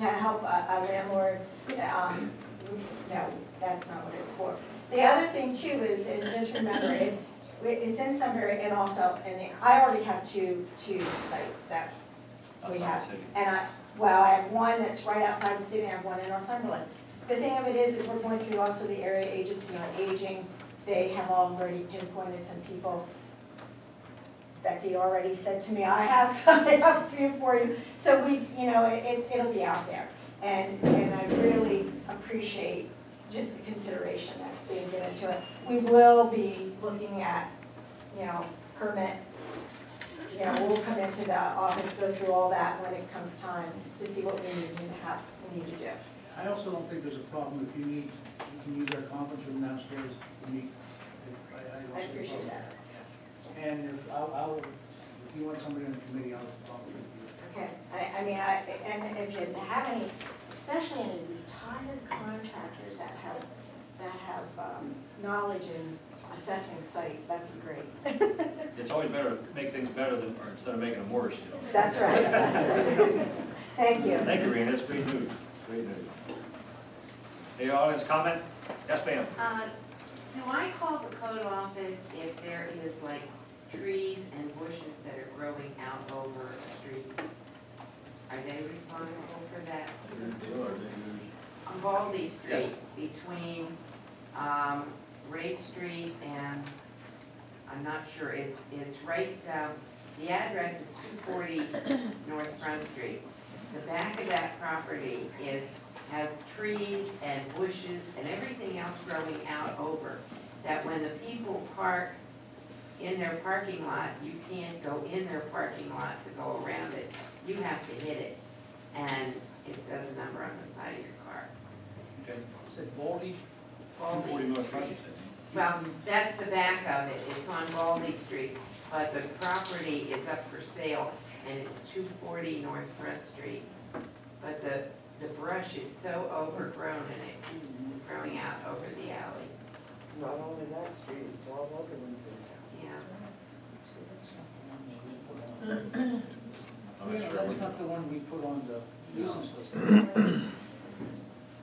to help a a landlord, um, no, that's not what it's for. The other thing too is, and just remember, it's, it's in Sunbury and also, and I already have two, two sites that we have. And I, well, I have one that's right outside the city, and I have one in Northumberland. The thing of it is, is we're going through also the area agency on aging. They have already pinpointed some people. Becky already said to me, I have some, I have a few for you. So we, you know, it- it's, it'll be out there. And, and I really appreciate just the consideration that's being given to it. We will be looking at, you know, permit, you know, we'll come into the office, go through all that when it comes time to see what we need to have, we need to do. I also don't think there's a problem if you need, you can use our conference room downstairs to meet. I- I I appreciate that. And if, I'll, I'll, if you want somebody on the committee, I'll talk with you. Okay, I, I mean, I, and if you have any, especially any retired contractors that have, that have, um, knowledge in assessing sites, that'd be great. It's always better to make things better than, or instead of making them worse, you know. That's right, that's right. Thank you. Thank you, Rena, that's great news, great news. Any audience comment? Yes, ma'am. Uh, Do I call the code office if there is like trees and bushes that are growing out over a street? Are they responsible for that? On Baldy Street, between um, Ray Street and, I'm not sure, it's, it's right, um, the address is 240 North Front Street. The back of that property is, has trees and bushes and everything else growing out over, that when the people park in their parking lot, you can't go in their parking lot to go around it. You have to hit it, and it does a number on the side of your car. Okay. Said Baldy, Baldy 240 North Street. Well, that's the back of it, it's on Baldy Street, but the property is up for sale, and it's two forty North Front Street. But the, the brush is so overgrown and it's growing out over the alley, It's not only that street, it's all other ones in town. Yeah. I'm not Yeah, sure. that's not the one we put on the nuisance list.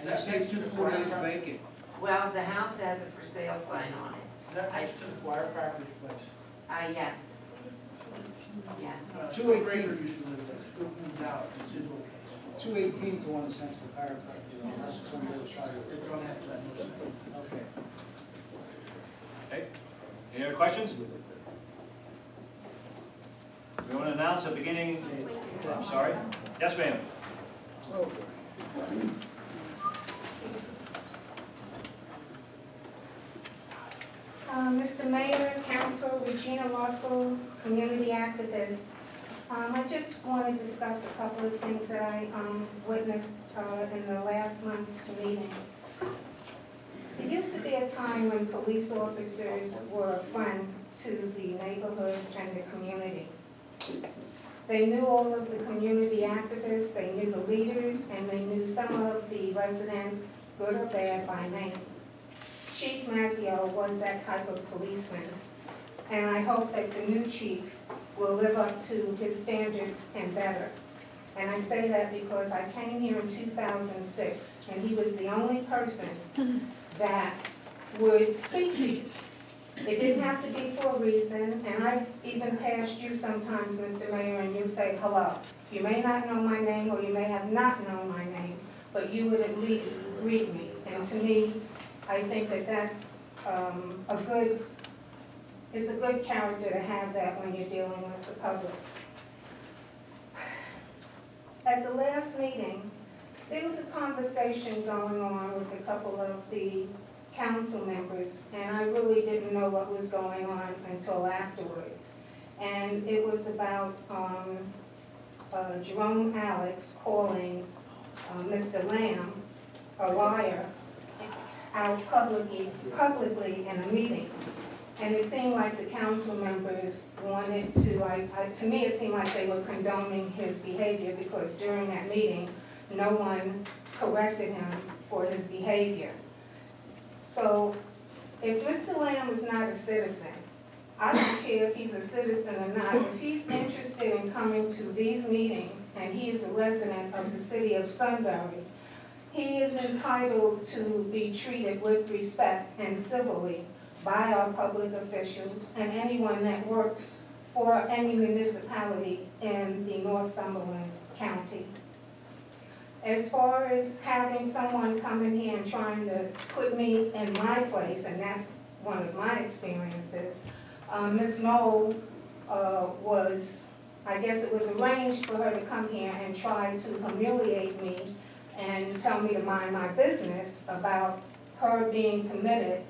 And that says two forty is vacant. Well, the house has a for sale sign on it, That next to the wire practice place. ah, yes. Yes, Uh, Two eighteen used to live there, still moved out, it's his old place. Two eighteen is the one that sends the chiropractor, unless it's on the other side. It's on that. Okay. Okay, any other questions? We want to announce the beginning, I'm sorry. Yes, ma'am. Uh, Mr. Mayor, Council, Regina Russell, community activists. Um, I just want to discuss a couple of things that I um, witnessed uh, in the last month's meeting. There used to be a time when police officers were a friend to the neighborhood and the community. They knew all of the community activists, they knew the leaders, and they knew some of the residents, good or bad, by name. Chief Mazzeo was that type of policeman, and I hope that the new chief will live up to his standards and better. And I say that because I came here in 2006, and he was the only person that would speak to you. It didn't have to be for a reason, and I've even passed you sometimes, Mr. Mayor, and you say hello. You may not know my name, or you may have not known my name, but you would at least greet me. And to me, I think that that's um, a good, it's a good character to have that when you're dealing with the public. At the last meeting, there was a conversation going on with a couple of the council members, and I really didn't know what was going on until afterwards. And it was about um, uh, Jerome Alex calling uh, Mr. Lamb a liar out publicly, publicly in a meeting. And it seemed like the council members wanted to, I- to me, it seemed like they were condoning his behavior because during that meeting, no one corrected him for his behavior. So if Mr. Lamb is not a citizen, I don't care if he's a citizen or not, if he's interested in coming to these meetings and he is a resident of the city of Sunbury, he is entitled to be treated with respect and civilly by our public officials and anyone that works for any municipality in the Northumberland County. As far as having someone come in here and trying to put me in my place, and that's one of my experiences, um, Ms. Knoll, uh, was, I guess it was arranged for her to come here and try to humiliate me and tell me to mind my business about her being permitted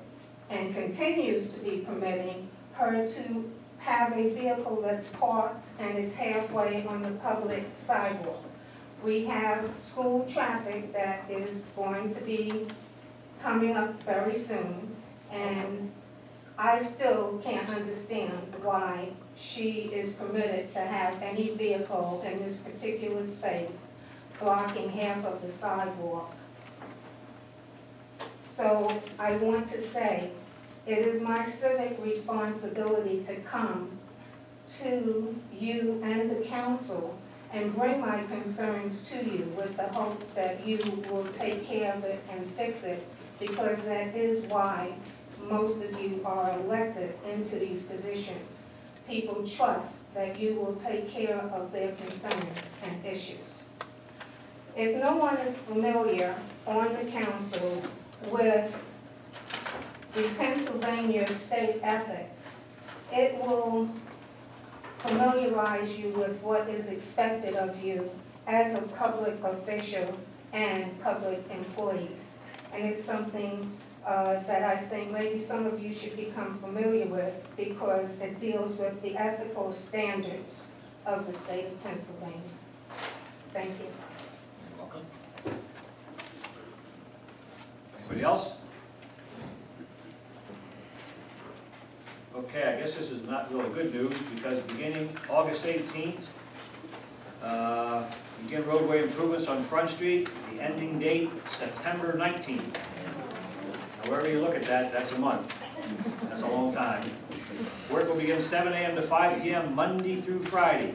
and continues to be permitting her to have a vehicle that's parked and it's halfway on the public sidewalk. We have school traffic that is going to be coming up very soon, and I still can't understand why she is permitted to have any vehicle in this particular space blocking half of the sidewalk. So I want to say, it is my civic responsibility to come to you and the council and bring my concerns to you with the hopes that you will take care of it and fix it, because that is why most of you are elected into these positions. People trust that you will take care of their concerns and issues. If no one is familiar on the council with the Pennsylvania state ethics, it will familiarize you with what is expected of you as a public official and public employees. And it's something uh, that I think maybe some of you should become familiar with because it deals with the ethical standards of the state of Pennsylvania. Thank you. You're welcome. Anybody else? Okay, I guess this is not really good news, because beginning August eighteenth, uh, begin roadway improvements on Front Street, the ending date September nineteenth. However you look at that, that's a month, that's a long time. Work will begin seven AM to five PM, Monday through Friday.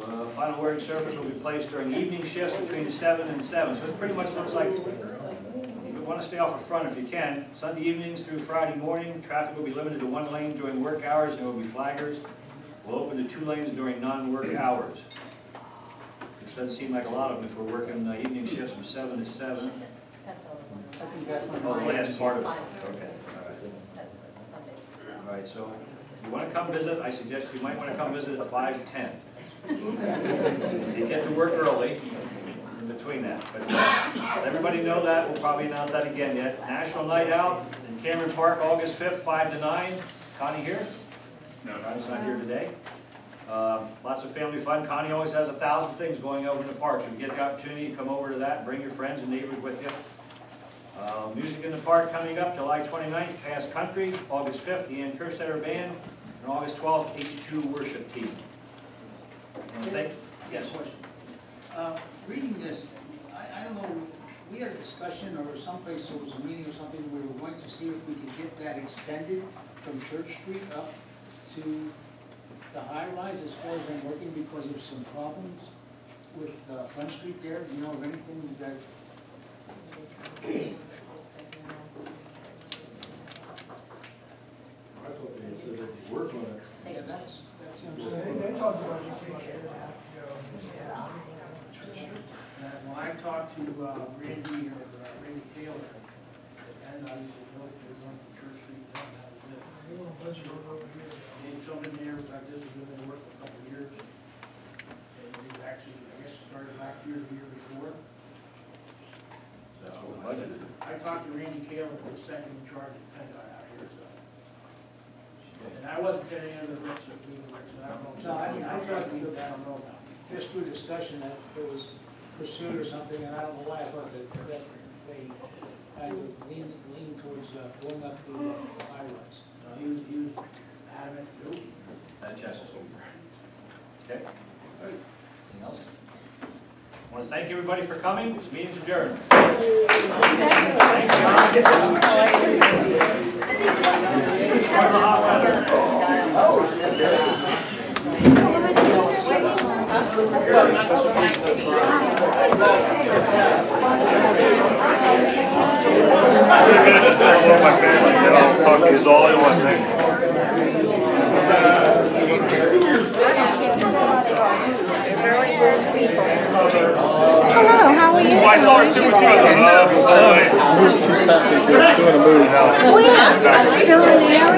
Uh, Final word surface will be placed during evening shifts between seven and seven, so it pretty much looks like, want to stay off the front if you can. Sunday evenings through Friday morning, traffic will be limited to one lane during work hours, and there will be flaggers. We'll open to two lanes during non-work hours. Which doesn't seem like a lot of them if we're working uh, evening shifts from seven to seven. That's all. I think that's one Oh, the last part of it, okay, all right. That's Sunday. All right, so if you want to come visit, I suggest you might want to come visit at five ten. You get to work early in between that, but uh, let everybody know that, we'll probably announce that again yet. National Night Out in Cameron Park, August fifth, five to nine. Connie here? No. Connie's not here today. Uh, Lots of family fun. Connie always has a thousand things going over in the park, so if you get the opportunity, to come over to that, bring your friends and neighbors with you. Uh, Music in the Park coming up, July 29th, Past Country, August 5th, the Ann Kerstetter Band, and August 12th, H2 Worship Team. Thank- Yes. Question. Uh, Reading this, I, I don't know, we had a discussion or someplace, there was a meeting or something, we were going to see if we could get that extended from Church Street up to the high rise as far as I'm working because of some problems with uh, Front Street there. Do you know of anything that, I thought they had said they could work on it. yeah, that's, that's, So they, they talked about this a year and a half ago, and they said, "Ah, Uh, Well, I talked to uh, Randy or uh, Randy Taylor, and I said, no, they're going from Church Street down, that was it. we want a bunch of road over here. And some in there, like this has been in work for a couple of years. And we actually, I guess, started last year, the year before. That's what we. I talked to Randy Taylor, the second in charge of PennDOT out here, so. And I wasn't telling any of the reps of legal reps, so I don't know. No, I mean, I I'm tried to leave I don't know about. just through discussion that if it was pursued or something, and I don't know why I thought that, that they kind of lean, lean towards uh, going up the high rise. No, He was, he was adamant, no. Yes. Okay. Anything else? I want to thank everybody for coming, this meeting's adjourned. Thanks, John. Enjoy the hot weather. my family, and I'll talk to you all in one thing. Very good people. Hello, how are you? Well, I saw her two or two of them, uh, boy. Where? Still in the area?